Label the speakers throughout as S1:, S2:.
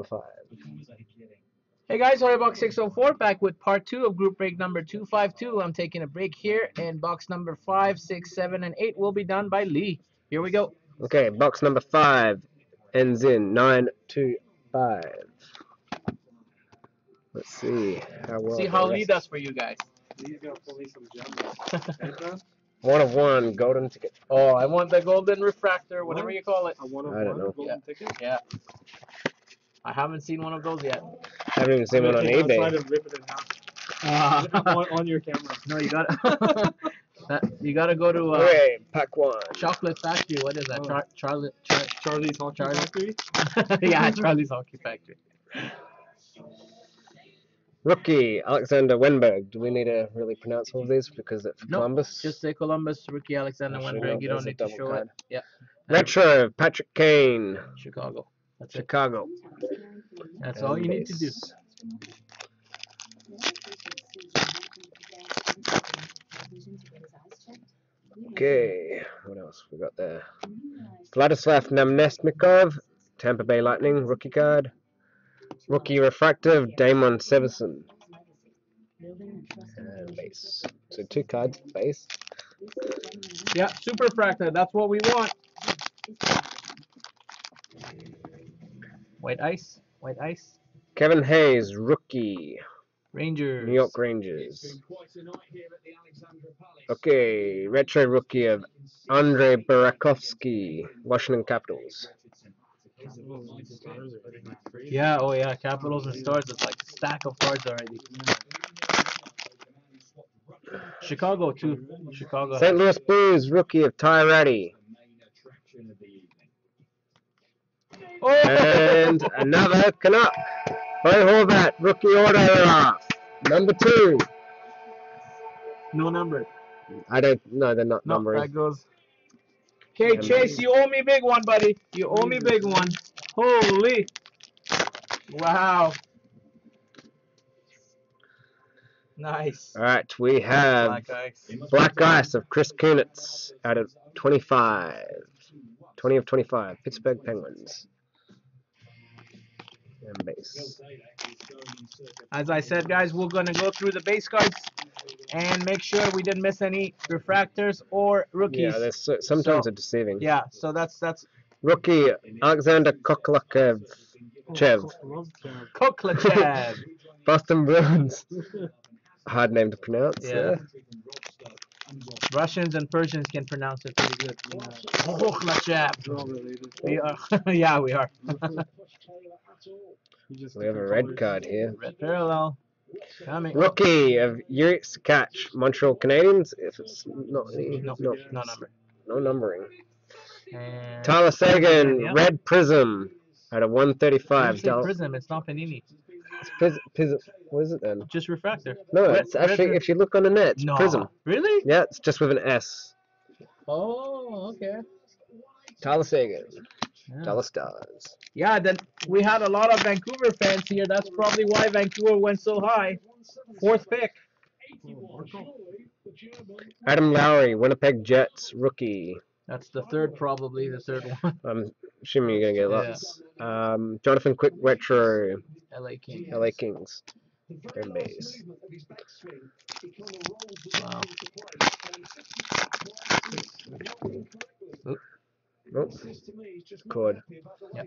S1: number five.
S2: Hey guys, Box 604 back with part two of group break number 252. I'm taking a break here, and box number five, six, seven, and 8 will be done by Lee. Here we go.
S1: Okay, box number five ends in nine two five. Let's see how well.
S2: See how Lee does for you guys.
S3: He's gonna pull me some gems.
S1: One of one golden ticket.
S2: Oh, I want the golden refractor, whatever
S3: What?
S2: you call it.
S3: A one of
S1: I don't
S3: one
S1: know.
S3: golden ticket.
S2: Yeah. I haven't seen one of those yet.
S1: I haven't even seen one on
S3: Take it outside
S1: eBay.
S3: and rip it in on, on your camera.
S2: no, you gotta. that, you gotta go to uh,
S1: Okay, pack one.
S2: Chocolate Factory. What is that?
S3: Oh.
S2: Char- Charlie. Char-
S3: Charlie's Hockey
S2: Charlie.
S3: Factory.
S2: yeah, Charlie's Hockey Factory.
S1: Rookie Alexander Wennberg. Do we need to really pronounce all of these because it's
S2: Nope,
S1: Columbus?
S2: Just say Columbus, rookie Alexander
S1: Actually, Wennberg.
S2: You don't need to
S1: double
S2: show
S1: card.
S2: it. Yeah.
S1: Retro Patrick Kane,
S2: Chicago. That's it.
S1: Chicago.
S2: That's all you need to do.
S1: Okay, what else we got there? Vladislav Namestnikov, Tampa Bay Lightning, rookie card. Rookie refractive, Damon Severson. And base. So two cards, base.
S2: Yeah, super fractor. That's what we want. White ice. White ice.
S1: Kevin Hayes, rookie,
S2: Rangers.
S1: New York Rangers. Okay, retro rookie of Andre Burakovsky, Washington Capitals.
S2: Yeah. Oh yeah. Capitals and Stars. It's like a stack of cards already. Chicago too. Chicago.
S1: St. Louis Blues, rookie of Ty Rattie.
S2: Oh!
S1: And another Canuck. Bo Horvat, rookie autograph. Number two.
S2: no number.
S1: I don't know, they're not
S2: No,
S1: numbering.
S2: that goes. Okay,
S1: And-
S2: Chase, you owe me big one, buddy. You owe me big one. Holy. Wow. Nice.
S1: Alright, we have
S2: Black ice.
S1: Black Ice of Chris Kunitz out of 25. 20 of 25. Pittsburgh Penguins. And base.
S2: As I said, guys, we're gonna go through the base cards and make sure we didn't miss any refractors or rookies.
S1: Yeah, there's so, uh, sometimes
S2: So-
S1: deceiving.
S2: Yeah, so that's that's
S1: Rookie Alexander Koklakev, Chev,
S2: Koklachev.
S1: Boston Bruins. Hard name to pronounce.
S2: Yeah. Russians and Persians can pronounce it pretty good. Koklachev.
S3: They're all.
S2: We are, yeah, we are.
S1: We have a red card here.
S2: Red parallel. Coming.
S1: Rookie of Yuri catch, Montreal Canadiens. If it's not,
S2: No,
S1: no,
S2: no number.
S1: no numbering.
S2: And
S1: Tyler Seguin,
S2: Yeah.
S1: Red Prism, out of
S2: When
S1: 135.
S2: you prism, it's not Panini.
S1: It's Pris- Pris- what is it then?
S2: Just refractor.
S1: No,
S2: Red-
S1: it's actually,
S2: red-
S1: if you look on the net, it's
S2: no.
S1: Prism.
S2: Really?
S1: Yeah, it's just with an S.
S2: Oh, okay.
S1: Tyler Seguin,
S2: Yeah.
S1: Dallas Stars.
S2: Yeah, then we had a lot of Vancouver fans here. That's probably why Vancouver went so high. Fourth pick.
S1: Adam Lowry, Winnipeg Jets, rookie.
S2: That's the third, probably the third one.
S1: I'm assuming you're gonna get
S2: Yeah.
S1: lots. Um, Jonathan Quick, retro,
S2: LA King.
S1: LA Kings. Home base.
S2: Wow.
S1: Oh, cord.
S2: Yep.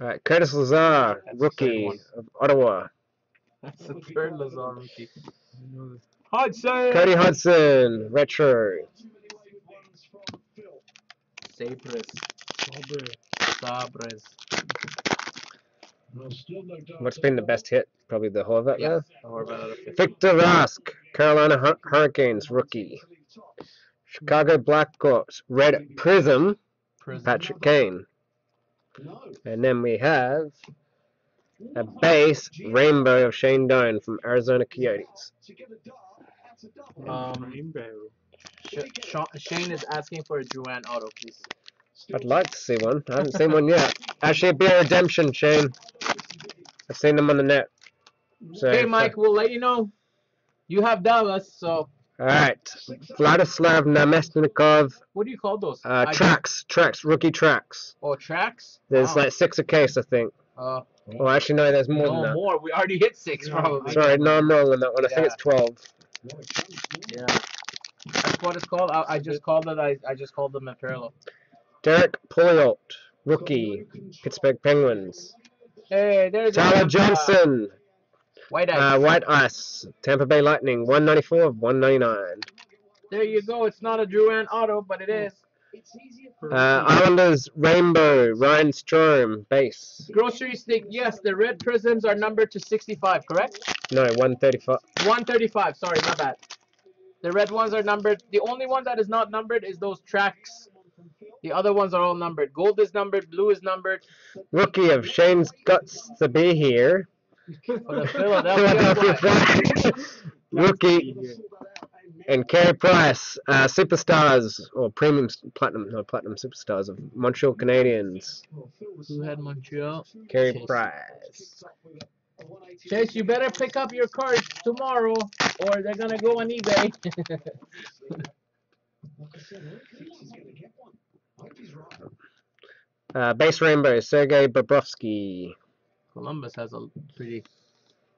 S1: Alright, Curtis Lazar,
S2: That's
S1: rookie of Ottawa.
S2: That's the third Lazar rookie. Hodgson.
S1: Cody Hodgson, retro.
S2: Sabres.
S3: Strawberry.
S2: Sabres.
S1: What's been the best hit? Probably the Horvat
S2: Yeah.
S1: there.
S2: Or about a fifth.
S1: Victor Rask, Carolina Hur- Hurricanes, rookie. Chicago Blackhawks, Red Prism,
S2: Prism.
S1: Patrick Kane. And then we have a base rainbow of Shane Doan from Arizona Coyotes.
S2: Um,
S3: Rainbow.
S2: Sh- Shane is asking for a Juan auto, please.
S1: I'd like to see one. I haven't seen one yet. Actually, it'd be a redemption, Shane. I've seen them on the net. So,
S2: Okay, Mike, we'll let you know. You have Dallas, so
S1: Alright. Vladislav Namestnikov,
S2: what do you call those?
S1: uh, tracks, tracks, rookie tracks.
S2: Oh, tracks.
S1: There's
S2: Wow.
S1: like six a case, I think.
S2: Uh,
S1: Oh, actually, no, there's more
S2: no
S1: than that.
S2: more. We already hit six, probably.
S1: Sorry, no, I'm wrong on that one. I think it's 12.
S2: Yeah. That's what it's called. I, I just called it. I, I just called them a parallel.
S1: Derek Pouliot, rookie, Pittsburgh Penguins.
S2: Hey, there's
S1: Tyler. Johnson,
S2: White
S1: uh,
S2: Ice.
S1: White Ice, Tampa Bay Lightning, 194 of 199.
S2: There you go. It's not a Drouin auto, but it is.
S1: Uh, Islanders Rainbow, Ryan Strome, base.
S2: Grocery stick. Yes, the red prisms are numbered to 65, correct?
S1: No, 135.
S2: 135. Sorry, my bad. The red ones are numbered. The only one that is not numbered is those tracks. The other ones are all numbered. Gold is numbered. Blue is numbered.
S1: Rookie of Shane's Guts to be here.
S2: For the Philadelphia. Flyers.
S1: Rookie and Carey Price, uh, superstars or premium platinum, no platinum superstars of Montreal Canadiens.
S2: Who had Montreal?
S1: Carey Price.
S2: Chase, you better pick up your cards tomorrow, or they're gonna go on eBay.
S1: Uh, base Rainbow, Sergei Bobrovsky.
S2: Columbus has a pretty,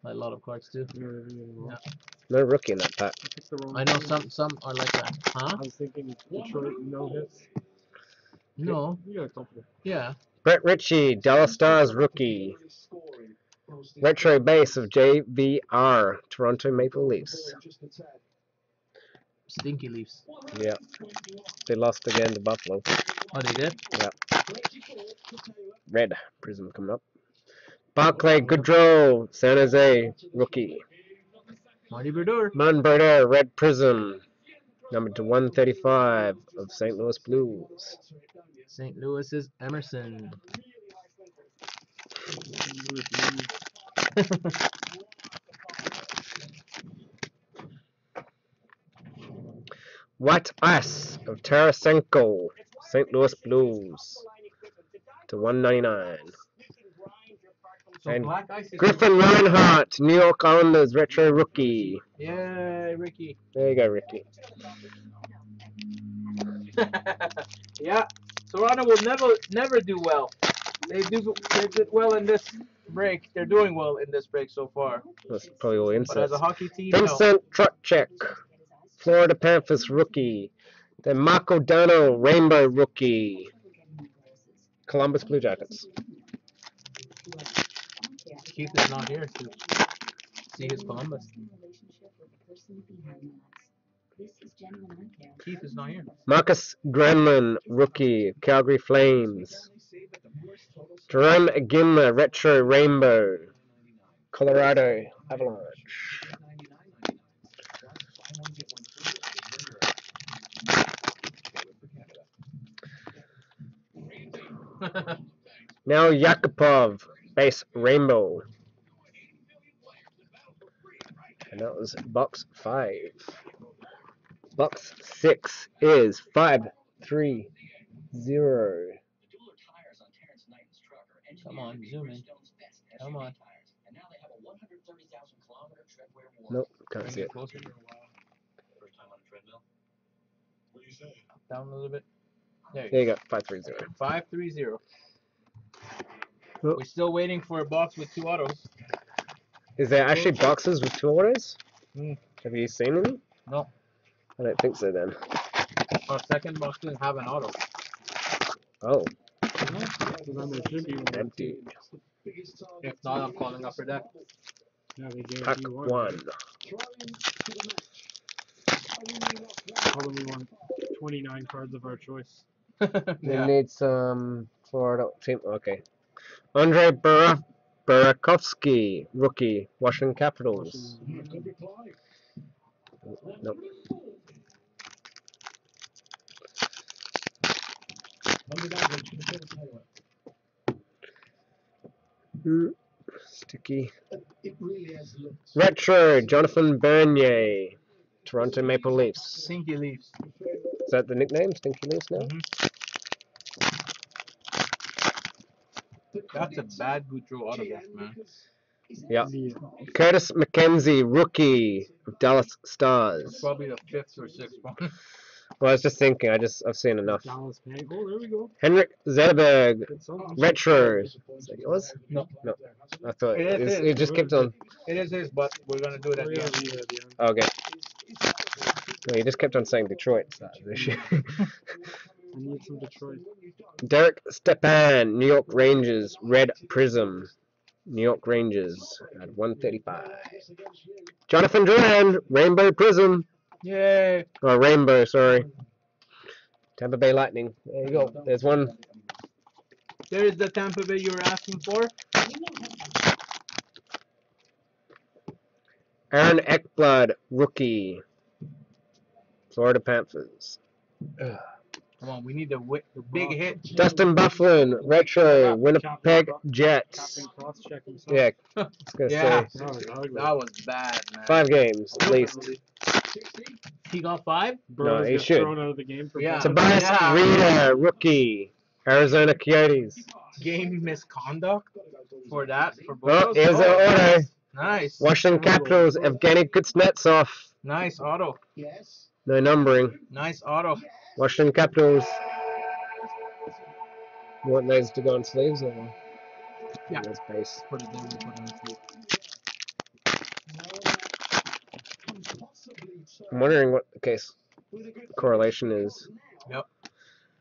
S2: a lot of cards too.
S3: I
S1: No rookie in that pack.
S3: picked
S2: I know some some are like that. Huh?
S3: I was thinking Detroit no hits.
S2: No.
S3: You got a couple.
S2: Yeah.
S1: Brett Ritchie, Dallas Stars rookie. Retro base of JVR, Toronto Maple Leafs.
S2: Stinky Leafs.
S1: Yeah. They lost again to Buffalo.
S2: Oh, they did. Yeah.
S1: Red Prism coming up. Barclay Goodrow, San Jose rookie.
S2: Marty Brodeur.
S1: Munberger, Red Prism, Number to 135 of St. Louis Blues.
S2: St. Louis's Emerson.
S1: White Ice of Tarasenko, St. Louis Blues, to 199.
S2: So
S1: And Griffin Reinhart, New York Islanders retro rookie.
S2: Yay, Ricky.
S1: There you go, Ricky.
S2: yeah, Toronto will never never do well. They do they did well in this break. They're doing well in this break so far.
S1: That's probably all
S2: But as a hockey team, no.
S1: Vincent Trocheck, Florida Panthers rookie. Then Marco Dano, Rainbow rookie. Columbus Blue Jackets.
S2: Keith is not here to see his Columbus. Keith is not here.
S1: Markus Granlund, rookie, Calgary Flames. Jarome Iginla, retro rainbow, Colorado Avalanche. Now Yakupov, base rainbow. And that was box five. Box six is five three zero.
S2: Come on, zoom in. Come on.
S1: Nope, can't see
S2: it
S1: it.
S2: closer. Down a little bit. There you
S1: There you go, five three zero.
S2: go. Five three zero.
S1: Oh.
S2: We're still waiting for a box with two autos.
S1: Is there actually boxes with two autos?
S2: Hmm.
S1: Have you seen any?
S2: No.
S1: I don't think so then.
S2: Our second box didn't have an auto.
S1: Oh,
S3: So then there should be one.
S1: empty.
S2: If not, I'm calling up for that.
S3: Yeah, they gave
S1: Pack
S3: you
S1: one.
S3: Probably want 29 cards of our choice.
S1: They
S2: yeah.
S1: need some Florida team. Okay. Andre Bara- Burakovsky, rookie, Washington Capitals. Nope. Hmm, Sticky. Retro, Jonathan Bernier, Toronto Maple Leafs.
S2: Stinky Leafs.
S1: Is that the nickname? Stinky Leafs now?
S2: That's a bad Gaudreau autograph, man.
S1: Yeah. Curtis McKenzie, rookie of Dallas Stars.
S2: Probably the fifth or sixth one.
S1: Well, I was just thinking, I just I've seen enough.
S3: Dallas Pang. Oh, there we go.
S1: Henrik Zetterberg,
S3: Good
S1: retro. Is that yours?
S2: No.
S1: No. I thought
S2: It
S1: it,
S2: is,
S1: it,
S2: it is.
S1: just kept on.
S2: It is his, but we're gonna do it at the end.
S3: leave it at the end.
S1: Okay. No, you just kept on saying Detroit. So that's the issue.
S3: I need some Detroit.
S1: Derek Stepan, New York Rangers, Red Prism. New York Rangers at 135. Jonathan Drouin, Rainbow Prism.
S2: Yay!
S1: Oh, Rainbow, sorry. Tampa Bay Lightning. There you go. There's one.
S2: There is the Tampa Bay you were asking for.
S1: Aaron Ekblad, rookie. Florida Panthers.
S2: Come on, we need the, the big hit.
S1: Dustin Byfuglien, retro, Winnipeg Jets.
S3: Captain cross-check himself.
S1: Yeah, I was gonna
S2: Yeah.
S1: say
S3: That was.
S2: That was bad, man.
S1: five games at least.
S2: He got five.
S3: Burrows
S1: he
S3: gets
S1: should.
S3: thrown out of the game for
S2: Yeah.
S3: bad-
S1: Tobias
S2: Yeah.
S1: Rieder, rookie, Arizona Coyotes.
S2: Game misconduct for that. For
S1: Oh,
S2: both.
S1: here's an auto.
S2: Nice.
S1: Washington Capitals, Evgeny Kuznetsov.
S2: Nice auto. Yes.
S1: No numbering.
S2: Nice auto.
S1: Washington Capitals. You want those to go on sleeves or?
S2: Yeah.
S1: That's base.
S2: Put it in. Put it in the sleeve.
S1: I'm wondering what the case correlation is.
S2: Yep.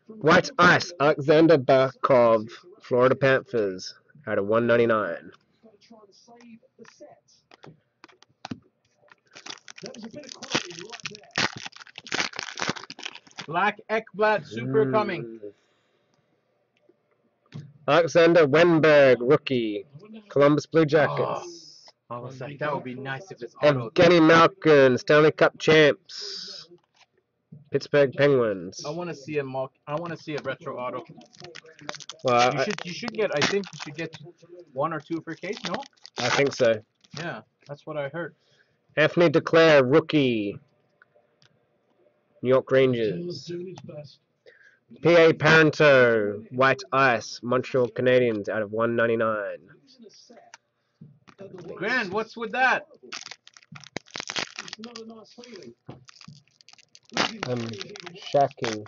S1: White Ice, Alexander Barkov, Florida Panthers, out of 199.
S2: Black Ekblad super coming.
S1: Mm. Alexander Wennberg, rookie, Columbus Blue Jackets.
S2: I was like, that would be nice if it's auto.
S1: Evgeny Malkin, Stanley Cup champs, Pittsburgh Penguins.
S2: I want to see a mock. I want to see a retro auto.
S1: Well,
S2: You
S1: I,
S2: should. You should get. I think you should get one or two per case. No.
S1: I think so.
S2: Yeah, that's what I heard.
S1: Anthony Duclair, rookie, New York Rangers. P.A. Parenteau, White Ice, Montreal Canadiens, out of 199.
S2: Grand, what's with that?
S1: I'm shacking.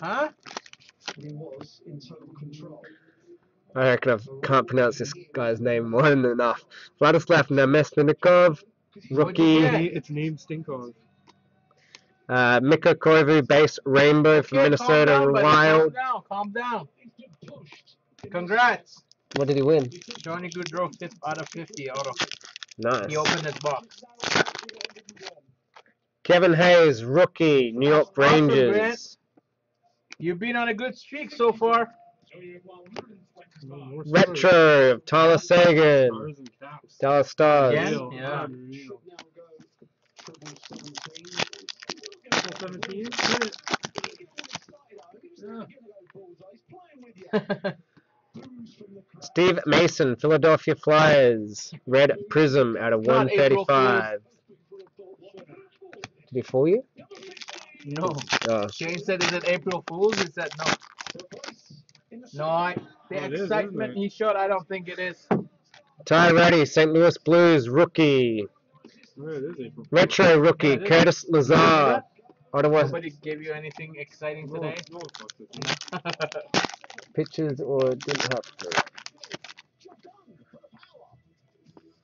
S2: Huh?
S1: I reckon I can't pronounce this guy's name more than enough. Vladislav Namestnikov, rookie.
S3: It's it's named Stinkov.
S1: Uh, Mikko Koivu, base Rainbow from Minnesota
S2: calm down,
S1: Wild.
S2: Calm down. Calm down. Congrats.
S1: What did he win?
S2: Johnny Gaudreau, fifth out of 50 auto.
S1: Nice.
S2: He opened his box.
S1: Kevin Hayes, rookie, New York
S2: Awesome,
S1: Rangers.
S2: Grant. You've been on a good streak so far.
S3: No.
S1: Retro of Tyler Seguin,
S3: Stars.
S1: Dallas Stars.
S2: Again?
S3: Unreal,
S2: Yeah.
S3: unreal. Full 17? Hit it.
S1: Steve Mason, Philadelphia Flyers, Red Prism out of
S2: Not
S1: 135. Did he fool you?
S2: no.
S1: Oh,
S2: Shane said, "Is it April Fool's?" He said, "No." No, I. The
S3: Well, it is,
S2: excitement
S3: it?
S2: he showed, I don't think it is.
S1: Ty Reddy, St. Louis Blues rookie,
S3: it is April.
S1: retro rookie,
S2: Yeah.
S1: Curtis Lazar. Ottawa
S2: Nobody gave you anything exciting
S3: No,
S2: today.
S3: no one fucked with me.
S1: pictures or didn't have to.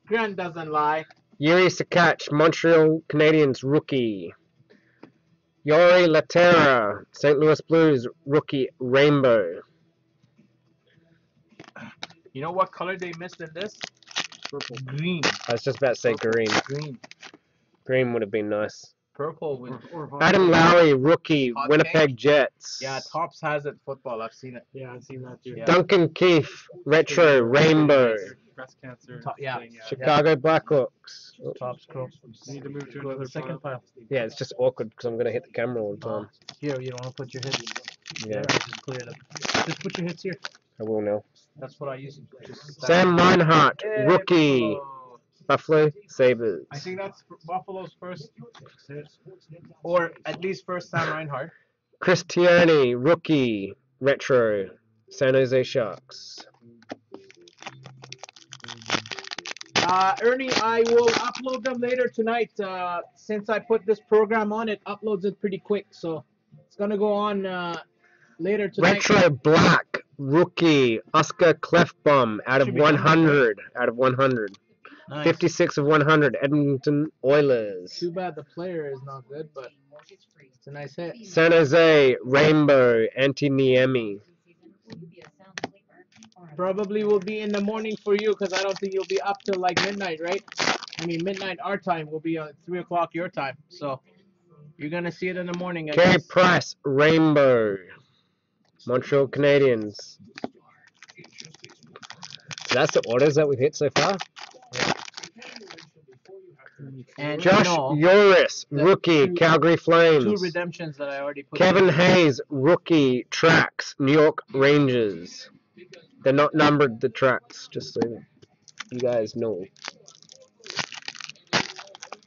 S2: Grant doesn't lie.
S1: Jiri Sekac, Montreal Canadiens rookie. Jori Lehtera, St. Louis Blues rookie, rainbow.
S2: You know what color they missed in this?
S3: Purple.
S2: Green.
S1: I was just about to say green.
S2: Green.
S1: Green would have been nice.
S2: Purple with.
S3: Or, or
S1: Adam
S3: pink.
S1: Lowry, rookie,
S2: Hot
S1: Winnipeg Jets.
S2: Yeah, Topps has it football. I've seen it.
S3: Yeah, I've seen that too.
S2: Yeah.
S1: Duncan Keith, retro, rainbow.
S3: Breast cancer.
S2: Top- yeah.
S3: thing, yeah.
S1: Chicago Blackhawks.
S2: Topps crow.
S3: You need to move to
S2: Go
S3: another
S2: second
S3: pile.
S2: pile.
S1: Yeah, it's just awkward because I'm going to hit the camera all the time.
S2: here, you don't want to put your hits.
S1: Yeah,
S2: There, just clear them. Just put your hits here.
S1: I will now.
S2: That's what I use. Just
S1: Sam Reinhart,
S2: Hey,
S1: rookie,
S2: Buffalo.
S1: Buffalo Sabres.
S2: I think that's Buffalo's first, or at least first Sam Reinhart.
S1: Christiani, rookie, retro, San Jose Sharks.
S2: Uh, Ernie, I will upload them later tonight. Uh, since I put this program on, it uploads it pretty quick, so it's gonna go on uh, later tonight.
S1: Retro Black, rookie Oscar Klefbom out of
S2: Should be done by now.
S1: 100. Out of 100.
S2: Nice.
S1: 56 of 100. Edmonton Oilers.
S2: Too bad the player is not good, but it's a nice hit.
S1: San Jose Rainbow Antti Niemi.
S2: Probably will be in the morning for you because I don't think you'll be up till like midnight, right? I mean, midnight our time will be uh, 3 o'clock your time. So you're going to see it in the morning. I
S1: Carey
S2: guess.
S1: Price Rainbow. Montreal Canadiens. So that's the orders that we've hit so far.
S2: And
S1: Josh
S2: Jooris,
S1: rookie,
S2: two-
S1: Calgary
S2: two
S1: Flames.
S2: redemptions that I already put.
S1: Kevin
S2: in.
S1: Hayes, rookie, tracks, New York Rangers. They're not numbered, the tracks, just so you guys know.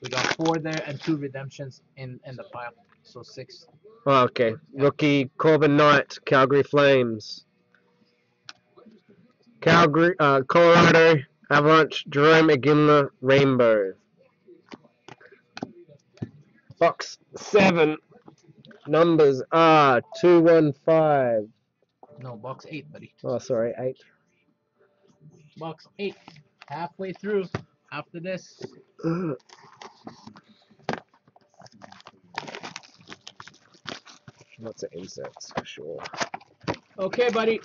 S2: We got four there and two redemptions in, in the pile. So six.
S1: Oh, okay. Rookie, Corbin Knight, Calgary Flames. Calgary, uh, Colorado, Avalanche, Jarome Iginla, Rainbow. Box 7. Numbers are 215.
S2: No, box eight, buddy.
S1: Oh, sorry, 8.
S2: Box eight. Halfway through. After this.
S1: Lots of insects, for sure.
S2: Okay, buddy.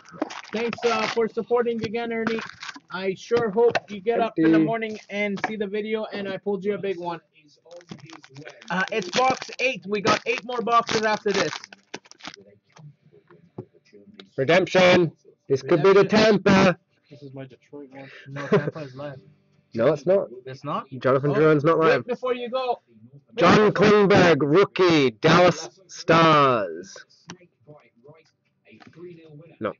S2: Thanks uh, for supporting again, Ernie. I sure hope you get up in the morning and see the video, and I pulled you a big one. Uh, it's box eight. We got eight more boxes after this.
S1: Redemption! This could be the Tampa!
S3: This is my Detroit one.
S2: No, Tampa is live.
S1: No, it's not.
S2: It's not?
S1: Jonathan
S2: Oh,
S1: Drouin's not live.
S2: Before you go. Wait
S1: John Klingberg, rookie, Dallas Stars. No.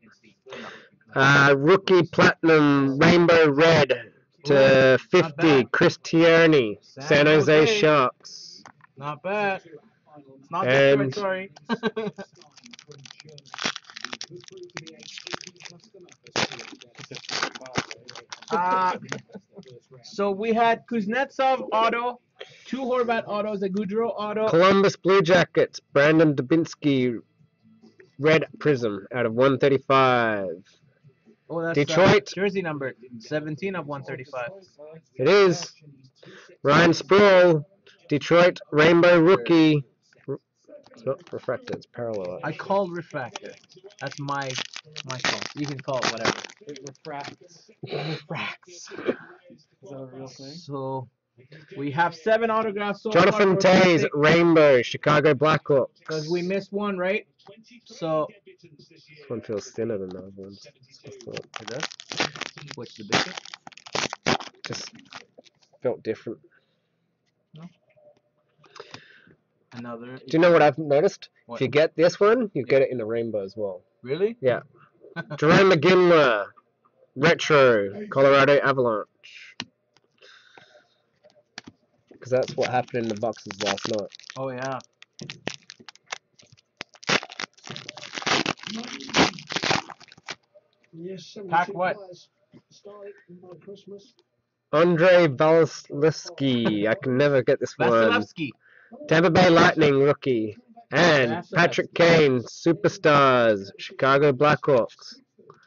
S1: Uh, rookie platinum rainbow red to 50,
S2: bad.
S1: Chris Tierney,
S2: San
S1: San Jose
S2: Jose.
S1: Sharks.
S2: Not bad. It's not
S1: And-
S2: sorry. Uh, so we had Kuznetsov auto, two Horvat autos, a Gaudreau auto.
S1: Columbus Blue Jackets, Brandon Dubinsky, red prism out of 135.
S2: Oh, that's
S1: Detroit.
S2: Uh, jersey number 17 of 135.
S1: It is Ryan Sproul, Detroit Rainbow rookie. It's not refracted, it's parallel.
S2: I called refractor. That's my my fault. You can call it whatever.
S3: It refracts.
S2: It Refracts.
S3: Is that a real thing?
S2: So we have seven autographs so
S1: Jonathan Toews, Rainbow, Chicago Blackhawks.
S2: because we missed one, right? So
S1: This one feels thinner than the other ones. I thought.
S2: it does. Which the bigger?
S1: Just felt different.
S2: Another.
S1: Do you know what I've noticed?
S2: What?
S1: If you get this one, you get it in the rainbow as well.
S2: Really? Yeah.
S1: Jerome McGinley, retro, Colorado Avalanche. Because that's what happened in the boxes last night.
S2: Oh yeah.
S4: Yes,
S2: Pack what?
S4: players started by
S1: Andrei Vasilevskiy, I can never get this one.
S2: Vasilevskiy.
S1: Tampa Bay Lightning rookie. And Patrick Kane, Superstars, Chicago Blackhawks.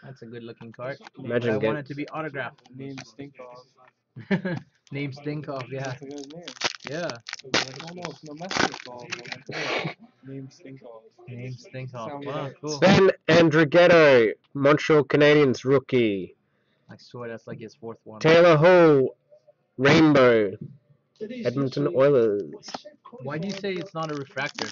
S2: That's a good looking card.
S1: Imagine
S2: I want it to be autographed.
S3: Name Stinkoff.
S2: Name Stinkov, yeah.
S3: That's the guy's name.
S2: Yeah.
S3: No, no, it's no Mestikov. Name Stinkov.
S2: Name Stinkoff.
S3: Sound
S2: Wow,
S3: right.
S2: cool.
S1: Sven Andrighetto, Montreal Canadiens rookie.
S2: I swear that's like his fourth one.
S1: Taylor Hall, Rainbow, Edmonton Oilers.
S2: Why do you say it's not a refractor?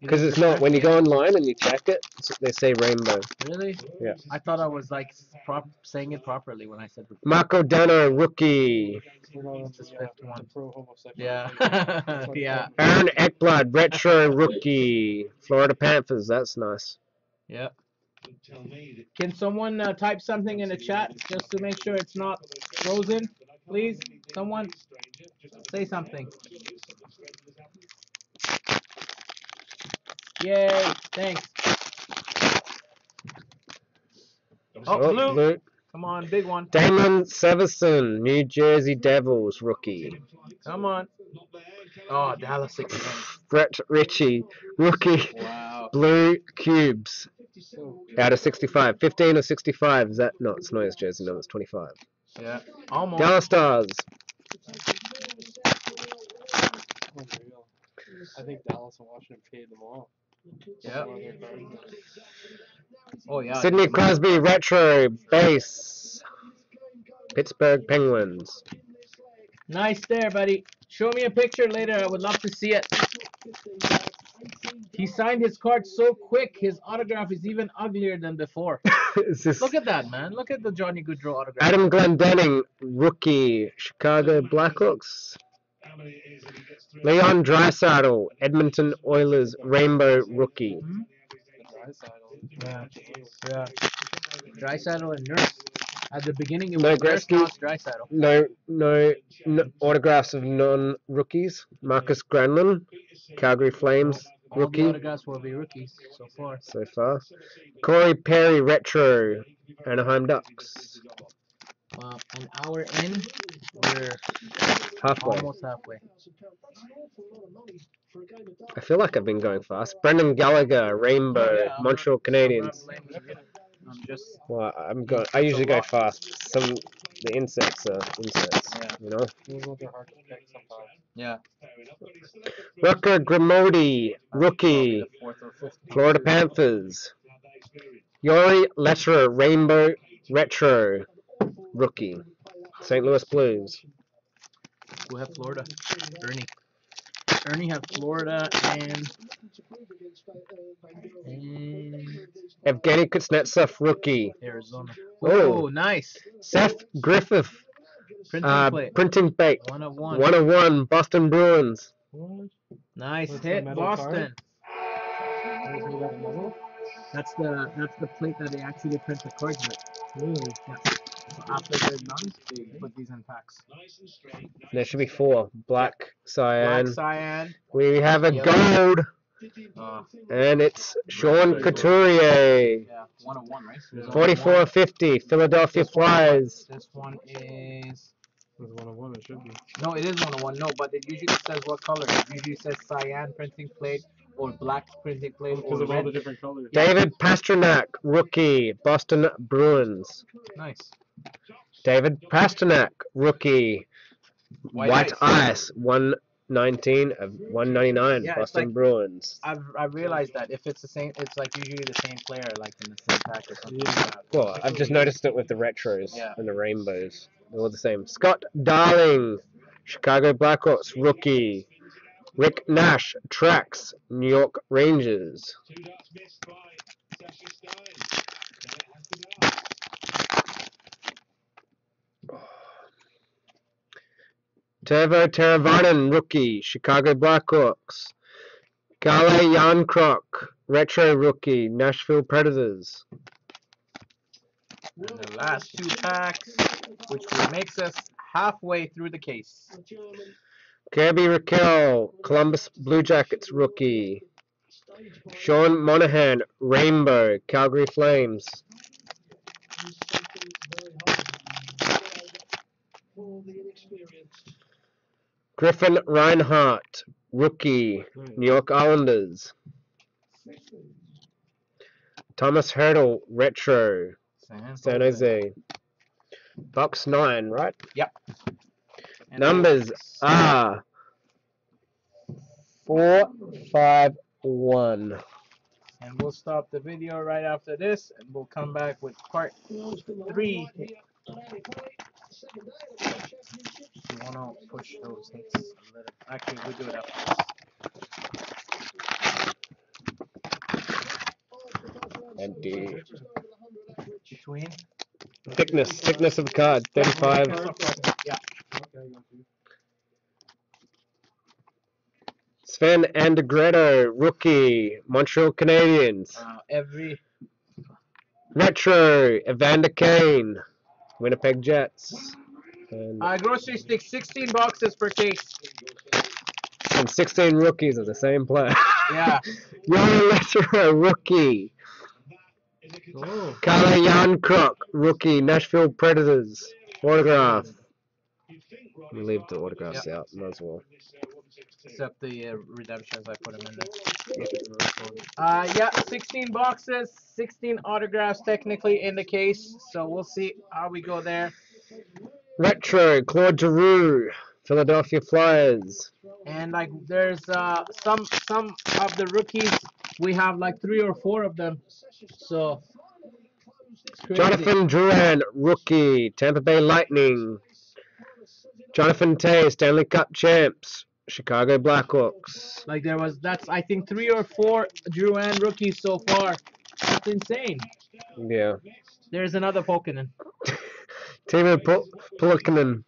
S1: Because it's not. When you go online and you check it, they say rainbow.
S2: Really?
S1: Yeah.
S2: I thought I was like prop saying it properly when I said refractor.
S1: Marco Dano, rookie.
S3: We're not into
S2: This
S3: the,
S2: fifth
S3: the
S2: one.
S3: pro homosexual.
S2: Yeah. Yeah.
S1: Aaron Ekblad, retro rookie. Florida Panthers. That's nice.
S2: Yeah. Can someone uh, type something in the chat just to make sure it's not frozen? Please, someone say something. Yay! Thanks. Oh, blue. Come on, big one.
S1: Damon Severson, New Jersey Devils rookie.
S2: Come on. Oh, Dallas again.
S1: Brett Ritchie, rookie.
S2: Wow.
S1: Blue cubes. Out of 65. 15 or 65. Is that? No, it's not his jersey. No, it's 25.
S2: Yeah, almost.
S1: Dallas Stars.
S3: I think Dallas and Washington paid them all.
S2: Yeah.
S3: One of their cards.
S2: Oh yeah.
S1: Sidney Crosby Retro Base. Pittsburgh Penguins.
S2: Nice there, buddy. Show me a picture later. I would love to see it. He signed his card so quick. His autograph is even uglier than before.
S1: Is this
S2: Look at that, man. Look at the Johnny Gaudreau autograph.
S1: Adam Clendening, rookie, Chicago Blackhawks. Leon Draisaitl, Edmonton Oilers, Rainbow rookie.
S3: Side.
S2: Yeah. Yeah. Draisaitl and Nurse. At the beginning, it
S1: No
S2: was Nurse,
S1: Gretzky.
S2: it's
S1: No, no, no autographs of non-rookies. Markus Granlund, Calgary Flames rookie
S2: autographs will be rookies so far.
S1: so far. Corey Perry retro, Anaheim Ducks.
S2: Uh, an hour in, we're
S1: Halfway.
S2: almost halfway.
S1: I feel like I've been going fast. Brendan Gallagher, Rainbow,
S2: yeah,
S1: Montreal
S2: not
S1: Canadiens.
S2: I'm just
S1: Well, I'm going. I usually go fast. Some the insects are insects.
S2: Yeah.
S1: You know.
S3: Those ones are hard to pick sometimes.
S2: yeah.
S1: Rocco Grimaldi, rookie,
S2: The fourth or fifth.
S1: Florida Panthers. Jori Lehtera, Rainbow Retro, rookie, St. Louis Blues.
S2: Who have Florida? Ernie. Ernie have Florida and, and
S1: Evgeny Kuznetsov, rookie.
S2: Arizona.
S1: Oh.
S2: Oh, nice.
S1: Seth Griffith,
S2: Printing
S1: uh,
S2: plate.
S1: printing bait.
S2: One of one.
S1: One of one, Boston Bruins.
S2: Nice
S3: What's
S2: hit, Boston.
S3: card? Is it that metal?
S2: That's the that's the plate that they actually print the cards with.
S3: Really?
S2: So after they're done, they put these in packs.
S1: There should be four. Black,
S2: Black
S1: cyan.
S2: cyan.
S1: We have a
S2: Yellow.
S1: gold,
S2: Uh,
S1: and it's Sean Couturier.
S2: yeah, one of one, right? There's only
S1: 44
S2: one.
S1: 50, Philadelphia
S2: This one-
S1: Flyers.
S2: This one is
S3: There's one of one. It should be.
S2: no, it is one of one. No, but it usually says what color. It usually says cyan printing plate or black printing plate
S3: Because
S2: or
S3: of all the different colors.
S1: David Pastrnak, rookie, Boston Bruins.
S2: Nice.
S1: David Pastrnak, rookie,
S2: White
S1: White,
S2: ice.
S1: Ice, 119 of uh, 199,
S2: Yeah,
S1: Boston
S2: like-
S1: Bruins.
S2: I've I realized that if it's the same, it's like usually the same player, like in the same pack or something like that.
S1: Well, I've just noticed it with the retros
S2: Yeah.
S1: and the rainbows. They're all the same. Scott Darling, Chicago Blackhawks, rookie. Rick Nash, Tracks, New York Rangers. Teuvo Teravainen, rookie, Chicago Blackhawks. Calle Jarnkrok, retro rookie, Nashville Predators.
S2: And the last two packs, which makes us halfway through the case.
S1: Kerby Rychel, Columbus Blue Jackets rookie. Sean Monahan, Rainbow, Calgary Flames. Griffin Reinhart, rookie, hmm. New York Islanders. Tomas Hertl, retro,
S2: San,
S1: San Jose. Box 9, right?
S2: And
S1: Numbers are 4, 5, 1.
S2: And we'll stop the video right after this, and we'll come back with part three. You wanna push those hits a little. Actually, we'll do it after
S1: Empty.
S2: Between.
S1: Thickness, thickness of the card, 35.
S2: Yeah.
S1: Sven Andrighetto, rookie, Montreal Canadiens.
S2: Uh, every
S1: Retro, Evander Kane, Winnipeg Jets. And,
S2: uh, grocery stick, 16 boxes per case.
S1: and 16 rookies of the same player.
S2: Yeah.
S1: Jori Lehtera, rookie.
S2: Oh.
S1: Calle Jarnkrok, rookie, Nashville Predators. Autograph. We leave the autographs out, might as well.
S2: except the uh, redemptions. I put them in there. Uh, yeah, 16 boxes, 16 autographs technically in the case. So we'll see how we go there.
S1: Retro, Claude Giroux, Philadelphia Flyers.
S2: And like, there's uh some some of the rookies. We have like three or four of them. So.
S1: Jonathan Drouin, rookie, Tampa Bay Lightning. Jonathan Toews, Stanley Cup champs, Chicago Blackhawks.
S2: Like there was that's I think three or four Drouin rookies so far. That's insane.
S1: Yeah.
S2: There's another Pokemon.
S1: Timo Pul- Pulkkinen,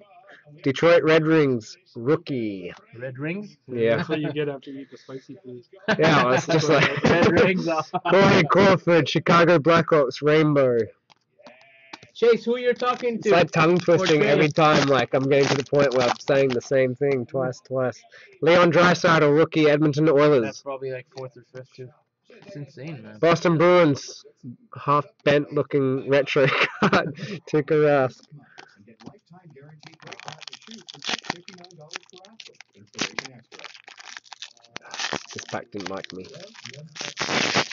S1: Detroit Red Wings, rookie.
S2: Red rings.
S1: Yeah.
S3: That's what you get after you eat the spicy food.
S1: Yeah, it's just like
S2: Red rings.
S1: Corey Crawford, Chicago Blackhawks, rainbow.
S2: Chase, who you're talking to?
S1: It's
S2: to?
S1: like tongue twisting every time. Like I'm getting to the point where I'm saying the same thing twice, twice. Leon Draisaitl, rookie, Edmonton Oilers.
S2: That's probably like fourth or fifth too. It's insane, man.
S1: Boston Bruins, half bent looking retro card. Tuukka Rask. This pack didn't like me.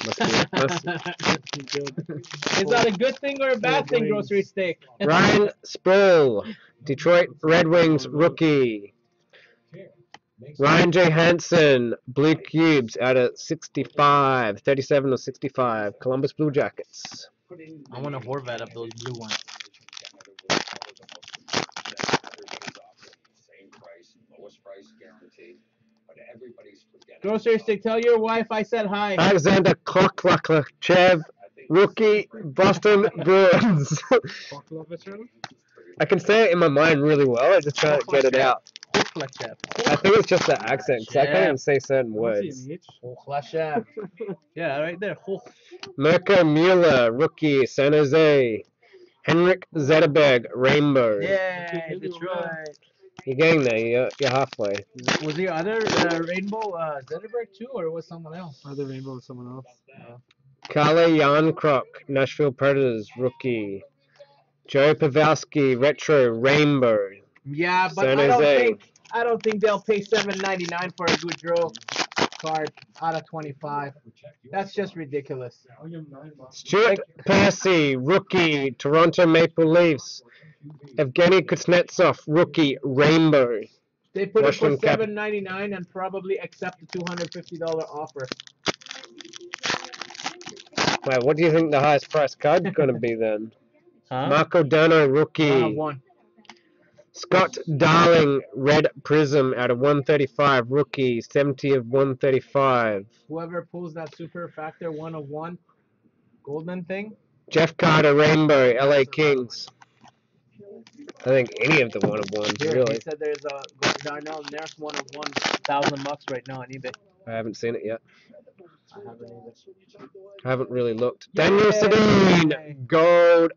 S1: Must be, must,
S2: Is that a good thing or a bad thing,
S3: Wings.
S2: grocery stick?
S1: Ryan Sproul, Detroit Red Wings rookie. Ryan Johansen, Blue Cubes out of 65, 37 or 65, Columbus Blue Jackets.
S2: I want a Horvat of those blue ones. Grocery stick, tell your wife I said hi.
S1: Alexander Koklachev, rookie, Boston Bruins. I can say it in my mind really well, I just can't get it out. I think it's just the accent because I can't even say certain words.
S3: an H?
S2: Hochlachev. Yeah, right there. Hoch.
S1: Mirko Mueller, rookie, San Jose. Henrik Zetterberg, Rainbow.
S2: Yay, Detroit.
S1: You're getting there. You're, you're halfway.
S2: Was the other uh, Rainbow uh, Zetterberg too, or was someone else?
S3: Other rainbow with someone else.
S1: Calle Jarnkrok, Nashville Predators, rookie. Joe Pavelski, retro, Rainbow.
S2: Yeah, but
S1: San
S2: I don't
S1: Jose.
S2: think I don't think they'll pay seven ninety nine for a Gaudreau card out of twenty five. That's just ridiculous.
S3: I'll give him nine bucks.
S1: Stuart Percy, rookie, Toronto Maple Leafs. Evgeny Kuznetsov, rookie, Rainbow.
S2: They put it for seven ninety nine and probably accept the two hundred fifty dollar offer.
S1: Wait, what do you think the highest price card's going to be then?
S2: Huh?
S1: Marco Dano, rookie.
S2: Uh, one.
S1: Scott Darling, red prism out of 135, rookie, 70 of 135.
S2: Whoever pulls that super factor one of one golden thing.
S1: Jeff Carter, rainbow, LA Kings. I think any of the one of ones,
S2: Here,
S1: really.
S2: he said there's a Gold Darnell Nurse one of one thousand bucks right now on eBay.
S1: I haven't seen it yet.
S2: I haven't either.
S1: I haven't really looked. Daniel
S2: Yay!
S1: Sedin, gold.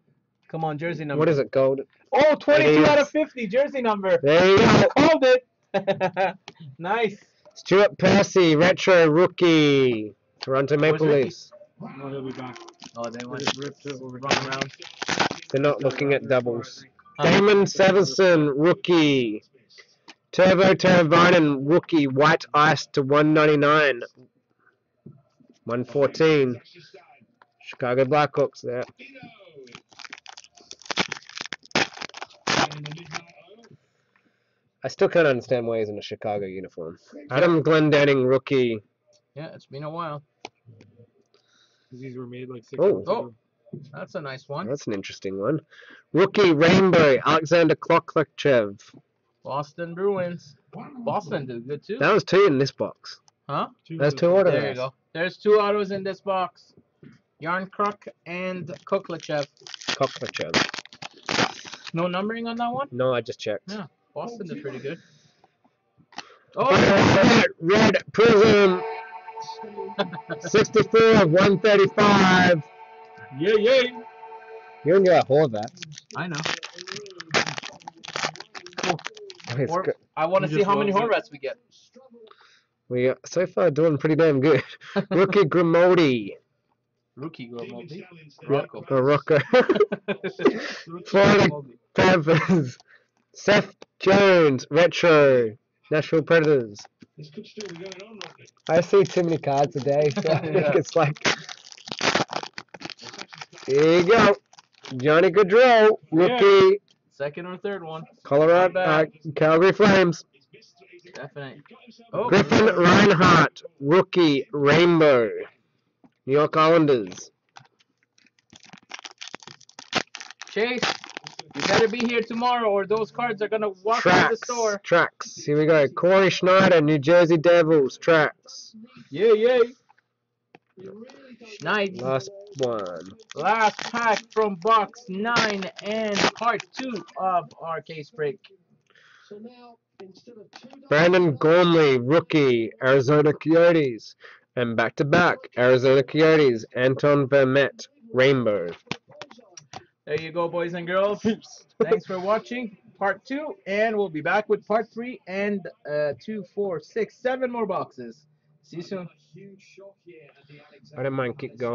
S2: Come on, jersey number.
S1: What is it, gold?
S2: Oh, 22 out of 50, jersey number.
S1: There you go.
S2: Called it. nice.
S1: Stuart Percy, retro rookie. Toronto Maple
S2: Ricky?
S1: Leafs.
S3: No, he'll be back.
S2: Oh, they
S3: They
S2: went
S3: just ripped it over
S2: run around.
S1: They're not looking at doubles.
S2: Huh?
S1: Damon Severson, rookie. Turbo Teravainen, rookie. White ice to 199. 114. Chicago Blackhawks there. I still can't understand why he's in a Chicago uniform. Adam Clendening, rookie.
S2: Yeah, it's been a while.
S3: These were made like six
S1: Oh.
S3: Months ago.
S2: That's a nice one.
S1: That's an interesting one. Rookie Rainbow, Alexander Kloklachev.
S2: Boston Bruins. Boston did good too.
S1: That was two in this box.
S2: Huh?
S3: Two
S1: There's two
S3: them.
S1: autos.
S2: There you go. There's two autos in this box. Jarnkrok and Koklachev.
S1: Kloklachev.
S2: No numbering on that one?
S1: No, I just checked.
S2: Yeah. Boston did pretty good. Oh,
S1: Red, red prism. 64 of 135.
S3: Yeah, yeah.
S1: You don't get a hold of that.
S2: I know.
S1: It's
S2: Or-
S1: good.
S2: I want to
S3: He
S2: see
S3: just
S2: how many
S3: loves it.
S2: Horvats we get.
S1: We are so far doing pretty damn good. Rookie Grimaldi.
S2: Rookie girl multi.
S3: Rocco.
S1: Or Rocco. Florida Panthers. Seth Jones, retro. Nashville Predators.
S4: This could still be going on, Rodney.
S1: I see too many cards a day, so I think
S2: Yeah.
S1: it's like. Here you go. Johnny Gaudreau, rookie,
S2: Second or third one.
S1: Colorado, uh, Calgary Flames.
S2: Definitely. Oh,
S1: Griffin Reinhart, rookie, Rainbow, New York Islanders.
S2: Chase, you better be here tomorrow, or those cards are gonna walk out of the
S1: Tracks,
S2: store.
S1: tracks. Here we go. Cory Schneider, New Jersey Devils, tracks.
S2: Yeah, yeah.
S4: You
S2: Nice.
S1: Last one.
S2: Last pack from box nine and part two of our case break.
S4: So now, instead of two
S1: Brandon Gormley, rookie, Arizona Coyotes. And back to back, Arizona Coyotes, Antoine Vermette, Rainbow.
S2: There you go, boys and girls. Thanks for watching part two, and we'll be back with part three and uh, two, four, six, seven more boxes. See you soon.
S4: huge shock here at the Alexander
S1: I don't mind keep going.